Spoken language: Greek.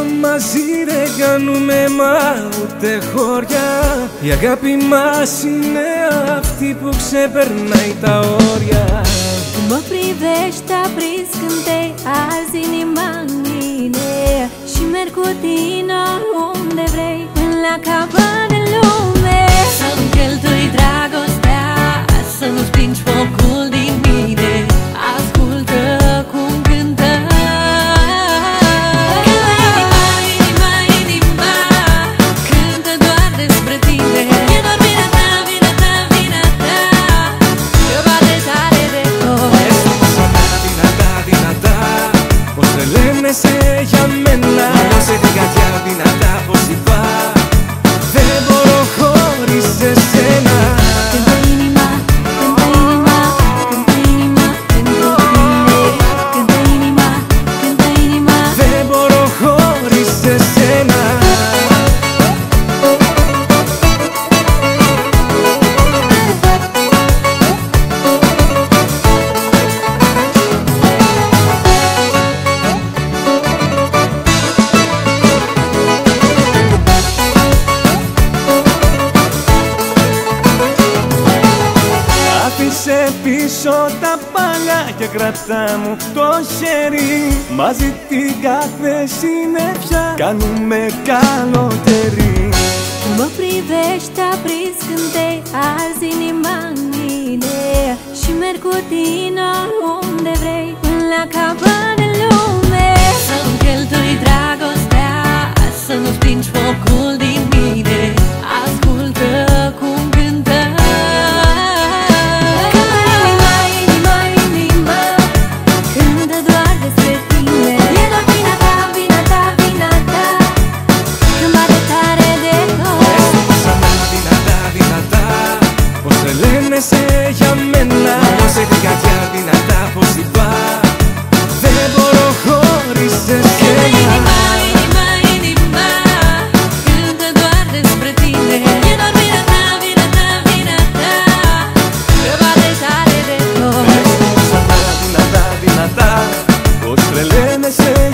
Λοιπόν μαζί δεν κάνουμε μα χωριά Η αγάπη μας είναι αυτή που ξεπερνάει τα όρια. Μα πριβές τα βρίσκονται, ας είναι η μάγνη νέα Σήμερα κοτεινά, όντε βρέει, με λακαβά se diga πίσω τα παλιά Μαζί την κάθε συνέφια κάνουμε καλοκαίρι. Μα πριν τα βρίσκονται, ας είναι η μάνη νέα Σήμερα κοτεινά, όντε deseo.